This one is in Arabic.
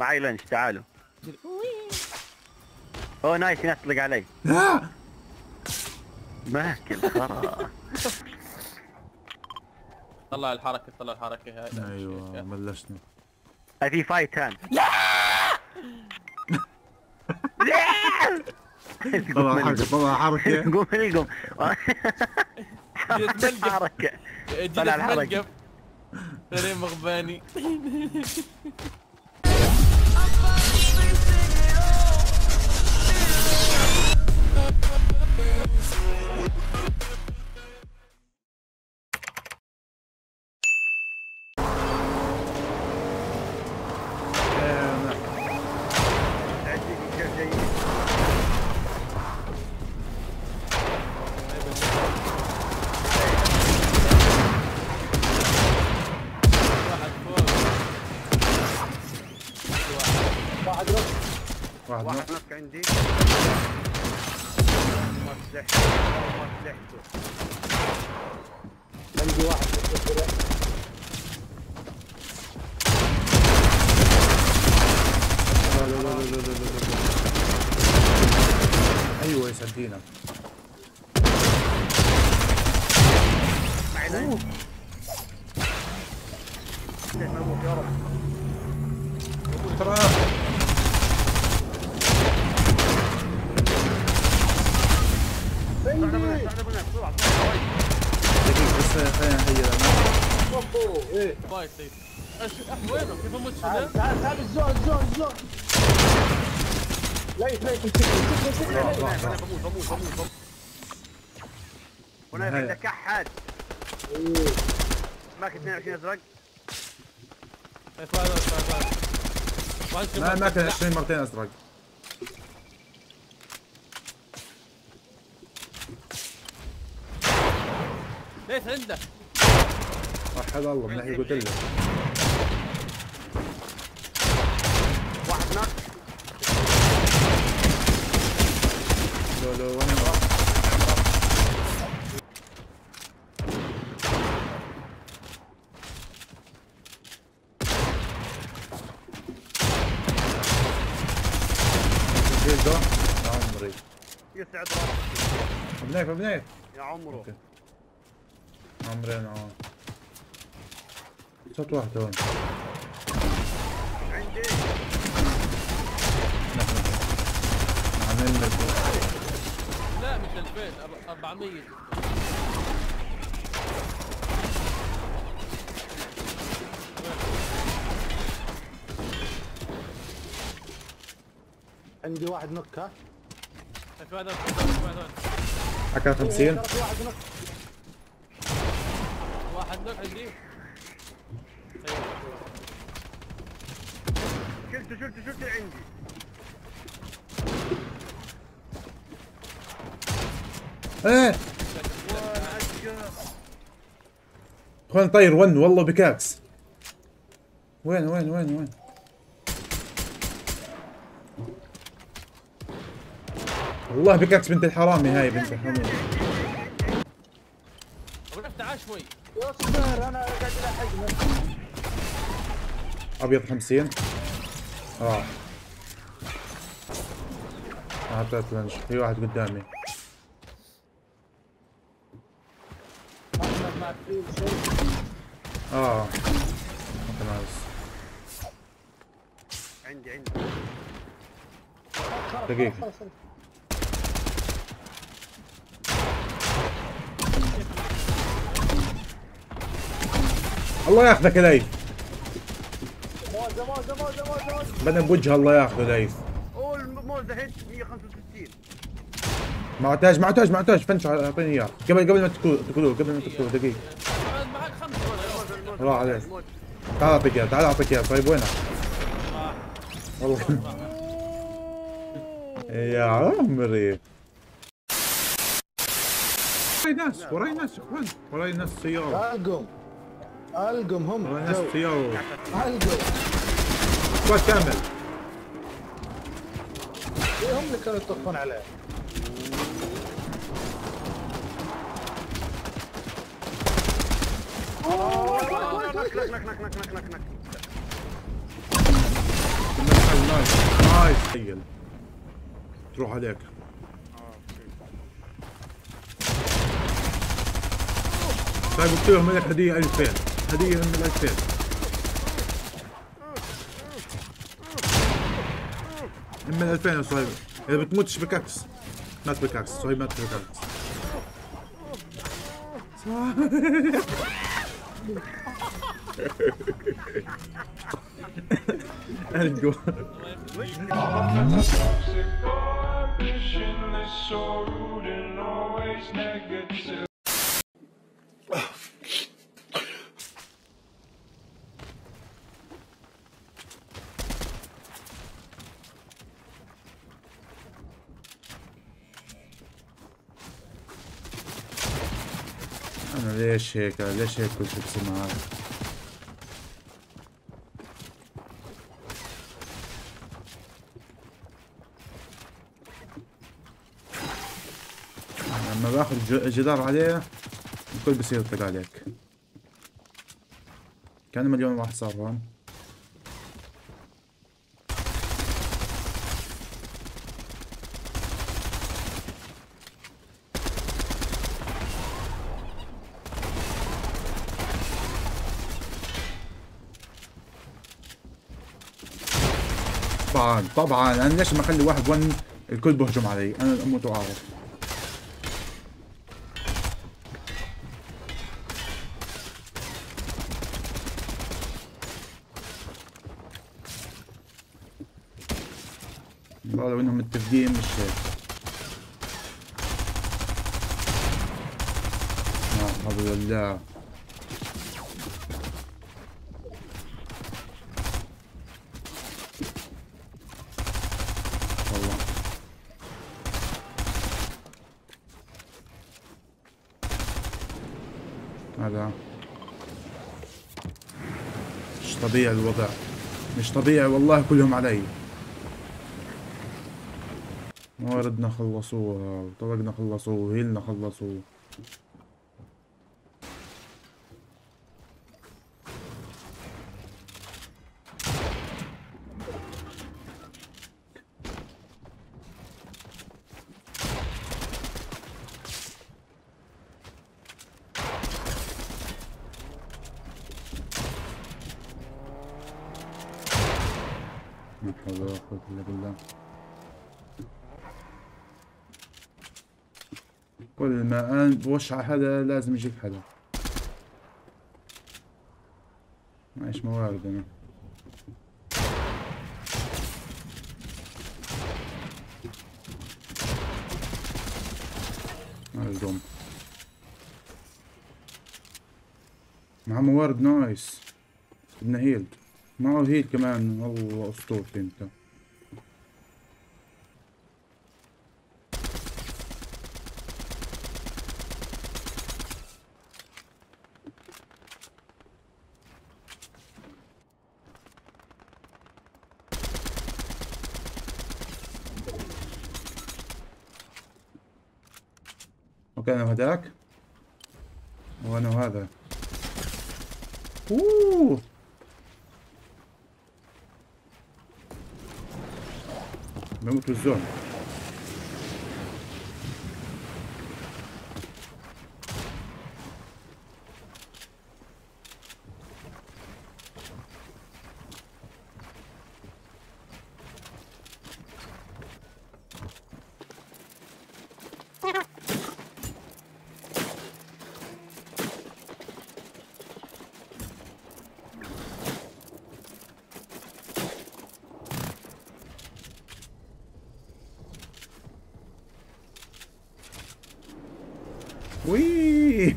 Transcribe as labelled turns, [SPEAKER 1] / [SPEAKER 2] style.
[SPEAKER 1] معي لنش تعالوا. أوه نايس ناس طلق علي.
[SPEAKER 2] لا
[SPEAKER 1] ماكل خرا
[SPEAKER 3] طلع الحركة طلع الحركة هاي.
[SPEAKER 2] أيوه بلشنا.
[SPEAKER 1] في فايت هان
[SPEAKER 2] طلع حركة طلع حركة.
[SPEAKER 1] قوم القم. حركة. طلع الحركة.
[SPEAKER 3] غريب مغباني. واحد,
[SPEAKER 4] واحد
[SPEAKER 1] ماسك عندي. ما سلاحته ما سلاحته
[SPEAKER 4] عندي واحد
[SPEAKER 2] لا لا لا لا لا لا أيوه يسدينا.
[SPEAKER 4] اوه
[SPEAKER 3] إيه بايك طيب وينه كيف أموت
[SPEAKER 4] تعال تعال تعال الزون الزون الزون ليت ليت امسكني امسكني
[SPEAKER 2] أنا
[SPEAKER 1] بموت بموت بموت
[SPEAKER 2] وأنا
[SPEAKER 1] عندك كحد ماك 22 ازرق
[SPEAKER 2] ما ماك 20 مرتين ازرق
[SPEAKER 3] ليش عندك
[SPEAKER 2] واحد الله من ناحية قلت له
[SPEAKER 1] واحد ناك
[SPEAKER 2] لو لو وأنا عمري.
[SPEAKER 1] يسعد راسك.
[SPEAKER 2] بنايف بنايف
[SPEAKER 1] يا
[SPEAKER 2] عمرو. عمري أنا صوت واحد هون.
[SPEAKER 1] عندي
[SPEAKER 3] لا مش
[SPEAKER 4] عندي واحد نك ها
[SPEAKER 2] اكا 50
[SPEAKER 4] واحد نك
[SPEAKER 3] عندي.
[SPEAKER 1] شلته شلته شلته عندي.
[SPEAKER 2] إيه. اخوان طير ون والله بكاكس. وين وين وين وين؟ والله بكاكس بنت الحرامي هاي بنت الحرامي.
[SPEAKER 4] اصبر أنا قاعد
[SPEAKER 2] أبيض 50 آه. حطيت لنش في واحد قدامي. آه. متناقص
[SPEAKER 1] عندي عندي.
[SPEAKER 2] دقيقة. الله ياخذك إلي.
[SPEAKER 4] موزة موزة موزة
[SPEAKER 2] بدنا بوجه الله ياخذه
[SPEAKER 1] اوه الموزة هيد 165
[SPEAKER 2] معتاج معتاج معتاج فنش أعطيني إياه. قبل قبل ما تقولوه قبل ما تقولوه دقيقة.
[SPEAKER 3] أنا معك خمسه
[SPEAKER 2] راح عليك. تعال أعطيك إياه تعال أعطيك إياه. طيب وينه؟ والله. يا عمري. وراي ناس وراي ناس إخوان. وراي ناس سيارة
[SPEAKER 4] ألقم. ألقم هم.
[SPEAKER 2] وراي ناس. سيارة
[SPEAKER 4] ألقم.
[SPEAKER 2] سكواد كامل.
[SPEAKER 4] هم اللي كانوا يطخون عليه.
[SPEAKER 1] نك نك نك نك نك نك نك
[SPEAKER 2] نايس نايس تروح عليك. طيب قلت لهم هديه 2000 هديه من 2000 من 2000 يا صهيب إذا بتموتش بكاكس مات بكاكس صهيب مات بكاكس ارجو
[SPEAKER 5] Toxic ambition is so rude and always negative.
[SPEAKER 2] أنا ليش هيك؟ ليش هيك كنت بصير معاي لما باخذ جدار عليه الكل بصير يطلق عليك. كان مليون واحد صار هون. طبعا طبعا. أنا ليش ما أخلي واحد ون الكل بهجم علي؟ أنا أموت واعرف والله لو انهم متفقين مش هيك. لا حول الله والله مش طبيعي الوضع. مش طبيعي والله كلهم علي. مواردنا خلصوها وطرقنا خلصوه وهيلنا خلصوه لا حول ولا قوة إلا بالله. كل ما أنا على حدا لازم يجيك حدا معيش موارد أنا. الدوم مع موارد نايس. بدنا هيل معه هيل كمان والله أسطورتي أنت. أوكي أنا وهداك. وأنا وهذا. أوه! بموت بالزون Wee!